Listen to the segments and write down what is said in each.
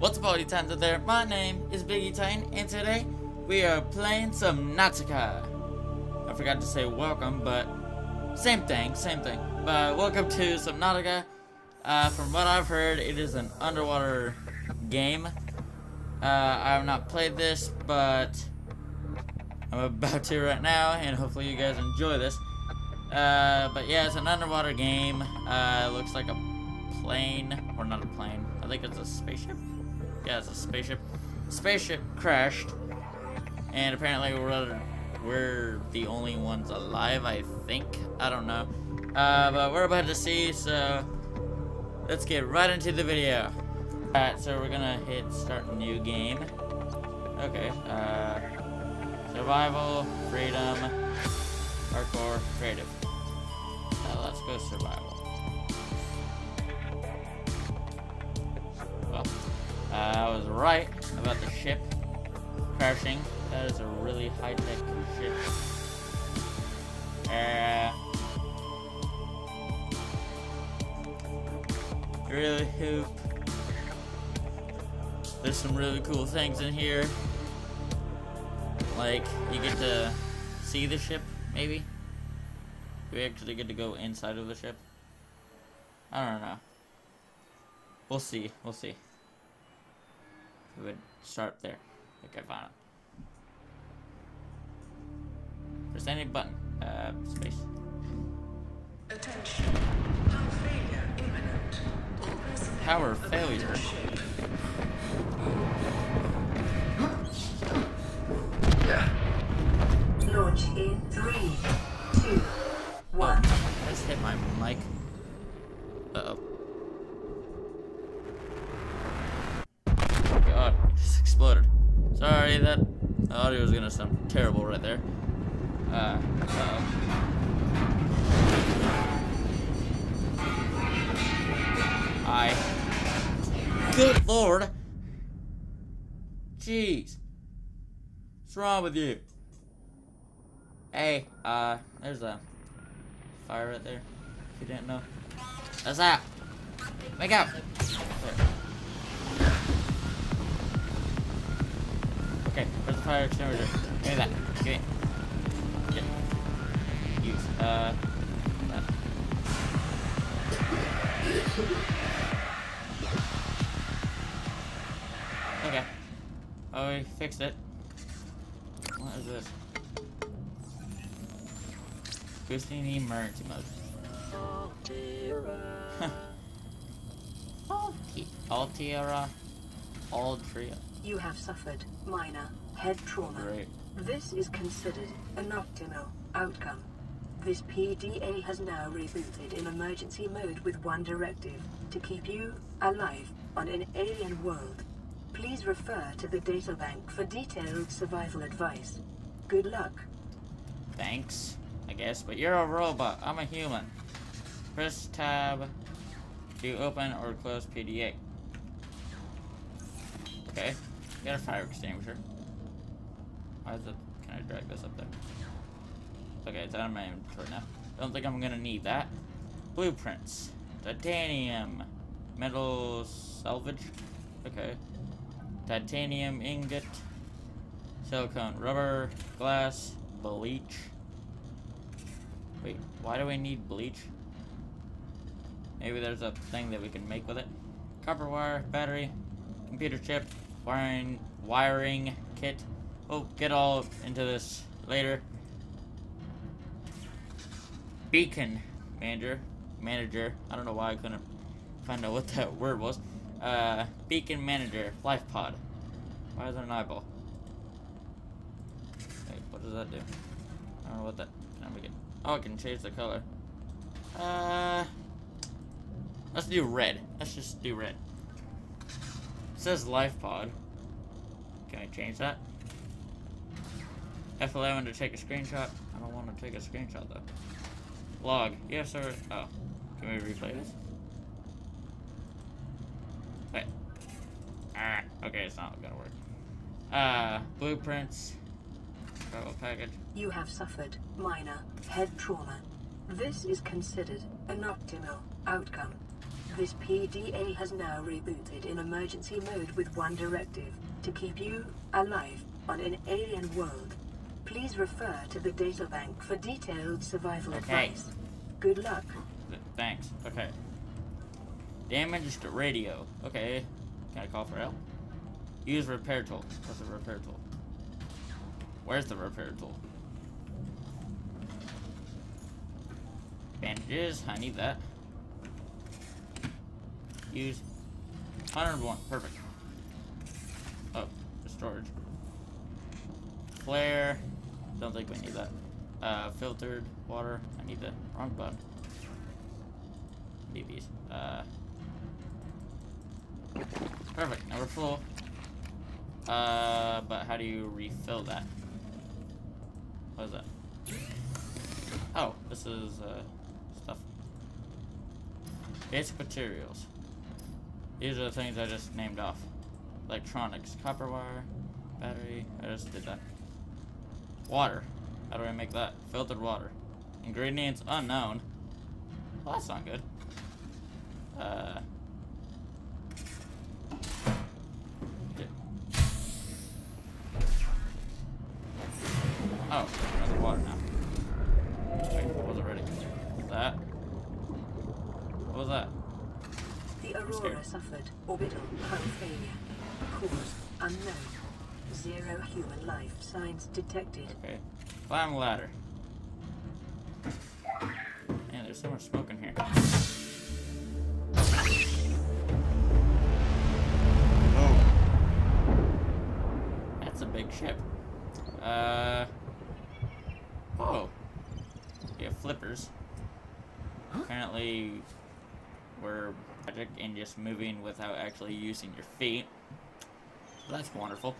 What's up all you titans out there? My name is Biggie Titan and today we are playing some Subnautica. I forgot to say welcome, but same thing, same thing. But welcome to Subnautica. Uh, from what I've heard, it is an underwater game. Uh, I have not played this, but I'm about to right now, and hopefully you guys enjoy this. Uh, but yeah, it's an underwater game. Uh, it looks like a plane, or not a plane. I think it's a spaceship. Yeah, it's a spaceship. Spaceship crashed, and apparently we're we're the only ones alive. I think. I don't know. Uh, but we're about to see. So let's get right into the video. Alright, so we're gonna hit start new game. Okay. Uh, survival, freedom, hardcore, creative. Uh, let's go survival. Uh, I was right about the ship crashing. That is a really high-tech ship. Uh, really hope there's some really cool things in here. Like, you get to see the ship, maybe? We actually get to go inside of the ship. I don't know. We'll see. We'll see. We would start there. Okay, fine. Press any button. Uh, space. Attention. Power failure imminent. All personnel Power failure. ship. Launch in three, two, one. I just hit my mic. Uh oh. God, it just exploded. Sorry, that the audio is gonna sound terrible right there. Uh, uh I. Good lord! Jeez. What's wrong with you? Hey, uh, there's a fire right there. If you didn't know. That's that. Make out. Fire extinguisher? Give me that. Give me. Get. Use. Uh. That. Okay. Oh, we fixed it. What is this? Boosting the emergency mode. Alti- Altiera. Altria. You have suffered minor head trauma. Great. This is considered an optimal outcome. This PDA has now rebooted in emergency mode with one directive to keep you alive on an alien world. Please refer to the databank for detailed survival advice. Good luck. Thanks, I guess, but you're a robot. I'm a human. Press tab to open or close PDA. Okay, got a fire extinguisher. Why is it? Can I drag this up there? Okay, it's out of my inventory now. Don't think I'm gonna need that. Blueprints, titanium, metal salvage. Okay, titanium ingot, silicone rubber, glass, bleach. Wait, why do we need bleach? Maybe there's a thing that we can make with it. Copper wire, battery, computer chip, wiring, wiring kit. We'll get all into this later. Beacon manager, manager. I don't know why I couldn't find out what that word was. Uh, beacon manager, life pod. Why is there an eyeball? Wait, what does that do? I don't know what that. Can I? Oh, I can change the color. Uh, let's do red. Let's just do red. It says life pod. Can I change that? F11 to take a screenshot. I don't want to take a screenshot though. Log. Yes, sir. Oh, can we replay this? Wait. Ah, okay, it's not gonna work. Uh, blueprints. Travel package. You have suffered minor head trauma. This is considered an optimal outcome. This PDA has now rebooted in emergency mode with one directive to keep you alive on an alien world. Please refer to the databank for detailed survival Okay. advice. Good luck. Thanks. Okay. Damaged radio. Okay. Can I call for help? Use repair tool. What's the repair tool? Where's the repair tool? Bandages. I need that. Use 101. Perfect. Oh, for storage. Flare. Don't think we need that. Uh, filtered water. I need the wrong button. Need these. Uh, perfect. Now we're full. Uh, but how do you refill that? What is that? Oh, this is uh, stuff. Basic materials. These are the things I just named off. Electronics, copper wire, battery. I just did that. Water. How do I make that? Filtered water. Ingredients unknown. Well, that's not good. Uh. Oh, another water now. Wait, what was it ready? That? What was that? The. Aurora suffered orbital hull failure. Cause unknown. Zero human life signs detected. Okay. Climb the ladder. Man, there's so much smoke in here. Oh. That's a big ship. Uh. Oh. We have flippers. Apparently, we're magic and just moving without actually using your feet. So that's wonderful.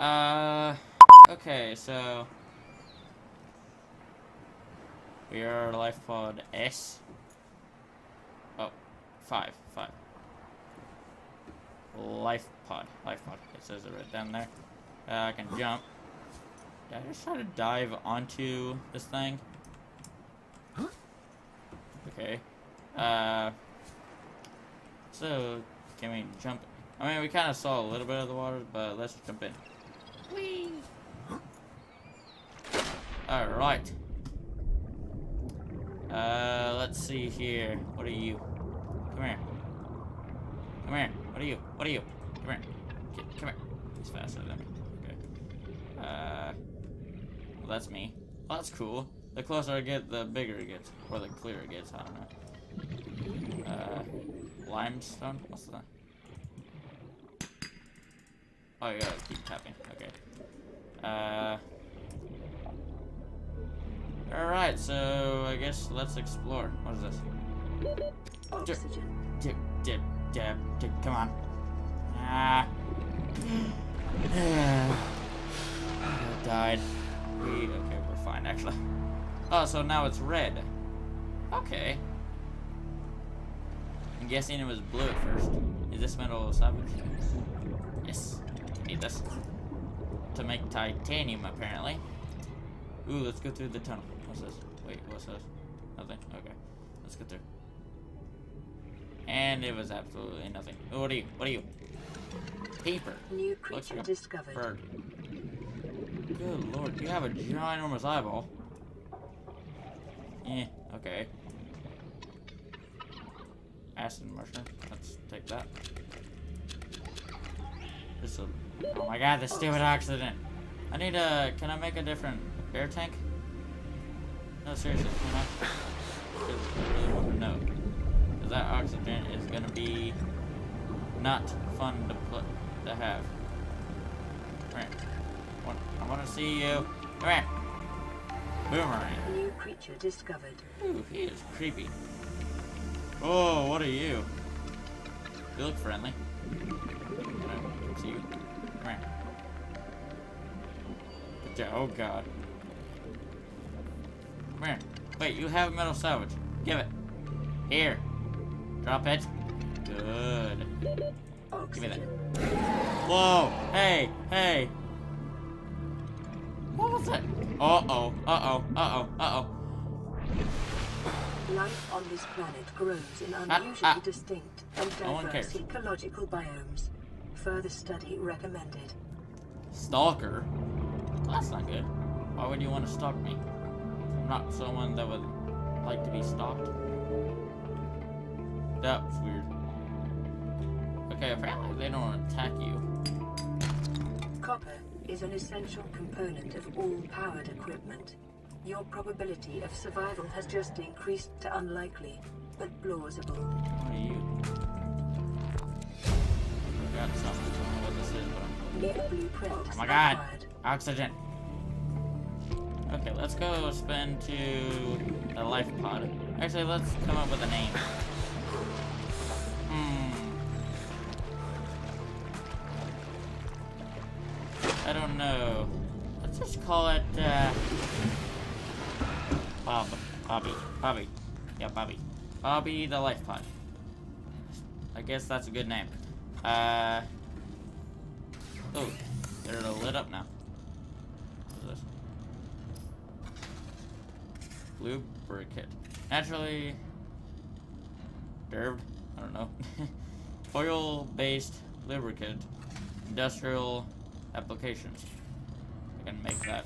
Uh. Okay, so. We are life pod S. Oh, five, five. Life pod, life pod. It says it right down there. Uh, I can jump. Did I just try to dive onto this thing? Okay. Uh. So, can we jump? I mean, we kind of saw a little bit of the water, but let's jump in. Alright. Uh, let's see here. What are you? Come here. Come here. What are you? What are you? Come here. Come here. He's faster than me. Okay. Uh, well, that's me. Well, that's cool. The closer I get, the bigger it gets. Or the clearer it gets. I don't know. Uh, limestone? What's that? Oh, you gotta keep tapping. Okay. Uh. Alright, so I guess let's explore. What is this? Oxygen. Dip, dip, dip, dip. Come on. Ah. I died. We, okay, we're fine actually. Oh, so now it's red. Okay. I'm guessing it was blue at first. Is this metal salvage? Yes. Need this. To make titanium, apparently. Ooh, let's go through the tunnel. What's this? Wait, what's this? Nothing. Okay. Let's go through. And it was absolutely nothing. Oh, What are you? What are you? Peeper. New creature like discovered. bird. Good lord, you have a ginormous eyeball. Eh, okay. Acid mushroom. Let's take that. This will. Oh my god, this stupid accident. I need a. Can I make a different air tank? No, seriously, can I? 'Cause I really want to know. Because that oxygen is gonna be not fun to put to have. Come I want to see you. Come here. Boomerang. New creature discovered. Ooh, he is creepy. Oh, what are you? You look friendly. Can I see you? Good. Oh god. Come here. Wait, you have a metal salvage. Give it. Here. Drop it. Good. Give me that. Whoa! Hey! Hey! What was that? Uh oh! Uh oh! Uh oh! Uh oh! Life on this planet grows in Ah, unusually ah. distinct and No diverse cares. ecological biomes. Further study recommended. Stalker? That's not good. Why would you want to stop me? I'm not someone that would like to be stopped. That's weird. Okay, apparently they don't attack you. Copper is an essential component of all powered equipment. Your probability of survival has just increased to unlikely, but plausible. What are you? Got something. Oh my god! Oxygen! Okay, let's go spin to the life pod. Actually, let's come up with a name. Hmm. I don't know. Let's just call it, uh... Bob. Bobby. Bobby. Yeah, Bobby. Bobby the life pod. I guess that's a good name. Uh... Oh, they're lit up now. What is this? Lubricant. Naturally derived, I don't know. Oil-based lubricant. Industrial applications. I can make that.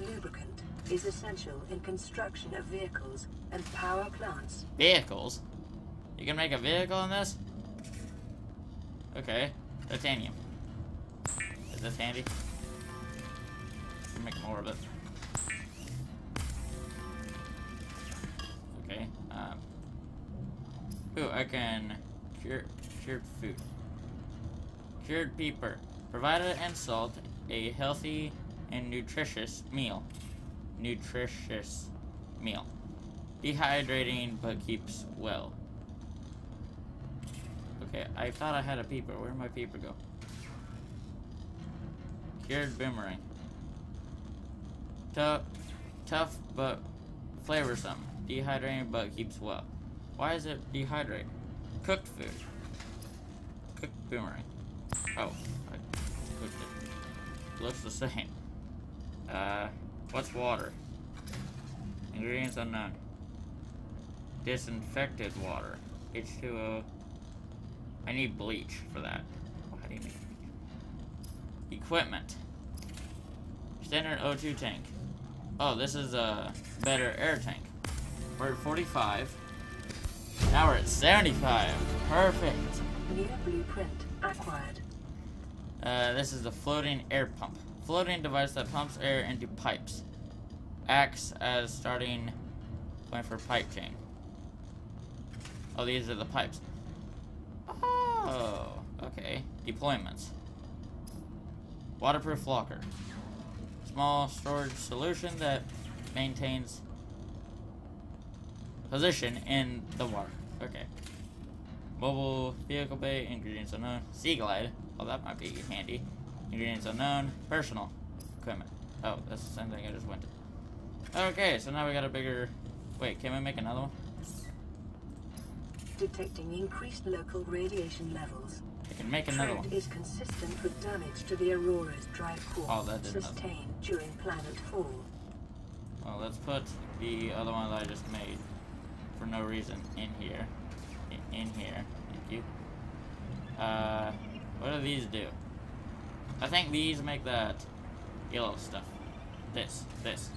Lubricant is essential in construction of vehicles and power plants. Vehicles? You can make a vehicle in this? Okay. Titanium. Is this handy? Make more of it. Okay. Um. Ooh, I can cure cured food. Cured peeper. Provided and salt a healthy and nutritious meal. Nutritious meal. Dehydrating but keeps well. Okay, I thought I had a peeper. Where'd my peeper go? Cured boomerang. Tough, tough but flavorsome. Dehydrating but keeps well. Why is it dehydrate? Cooked food. Cooked boomerang. Oh, I cooked it. Looks the same. Uh, what's water? Ingredients unknown. Disinfected water. H2O. I need bleach for that. Oh, do you make? Equipment. Standard O2 tank. Oh, this is a better air tank. We're at 45. Now we're at 75. Perfect. New blueprint acquired. Uh, this is the floating air pump. Floating device that pumps air into pipes. Acts as starting point for pipe chain. Oh, these are the pipes. Oh, okay. Deployments. Waterproof locker. Small storage solution that maintains position in the water. Okay. Mobile vehicle bay, ingredients unknown. Sea glide. Oh, that might be handy. Ingredients unknown. Personal equipment. Oh, that's the same thing I just went to. Okay, so now we got a bigger. Wait, can we make another one? Detecting increased local radiation levels. I can make another Trend one. is consistent with damage to the Aurora's drive core Oh, that did nothing. sustained during planet fall. Well, let's put the other one that I just made for no reason in here. In, here. Thank you. Uh, what do these do? I think these make that yellow stuff. This, this.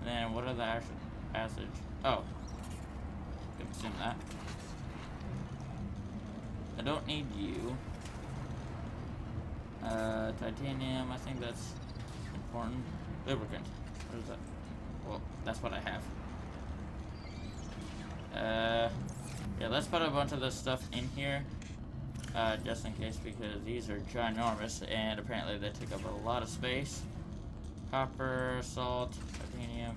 And then what are the acid, passage? Oh. That. I don't need you. Uh, titanium, I think that's important. Lubricant. What is that? Well, that's what I have. Uh, yeah, let's put a bunch of this stuff in here. Uh, just in case, because these are ginormous, and apparently they take up a lot of space. Copper, salt, titanium,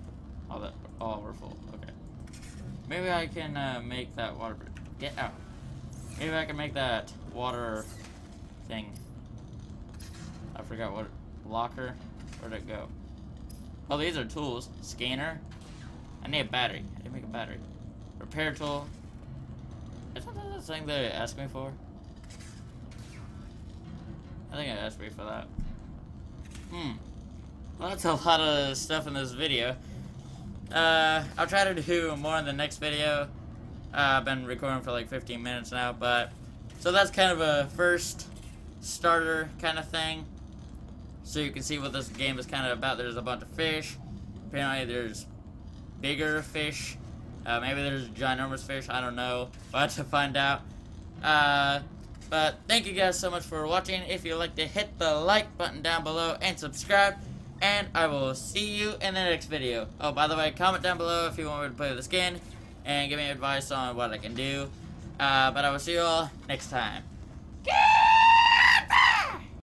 all that, all were full. Okay. Maybe I can uh, make that water. Get out. Maybe I can make that water thing. I forgot what locker. Where'd it go? Oh, these are tools. Scanner. I need a battery. I didn't make a battery. Repair tool. Is that the thing they asked me for? I think I asked me for that. Hmm. Well, that's a lot of stuff in this video. Uh, I'll try to do more in the next video. Uh, I've been recording for like 15 minutes now, but so that's kind of a first starter kind of thing. So you can see what this game is kind of about. There's a bunch of fish. Apparently there's bigger fish. Uh, maybe there's ginormous fish. I don't know. We'll have to find out. Uh, but thank you guys so much for watching. If you'd like to hit the like button down below and subscribe. And I will see you in the next video. Oh, by the way, comment down below if you want me to play this again. And give me advice on what I can do. Uh, but I will see you all next time.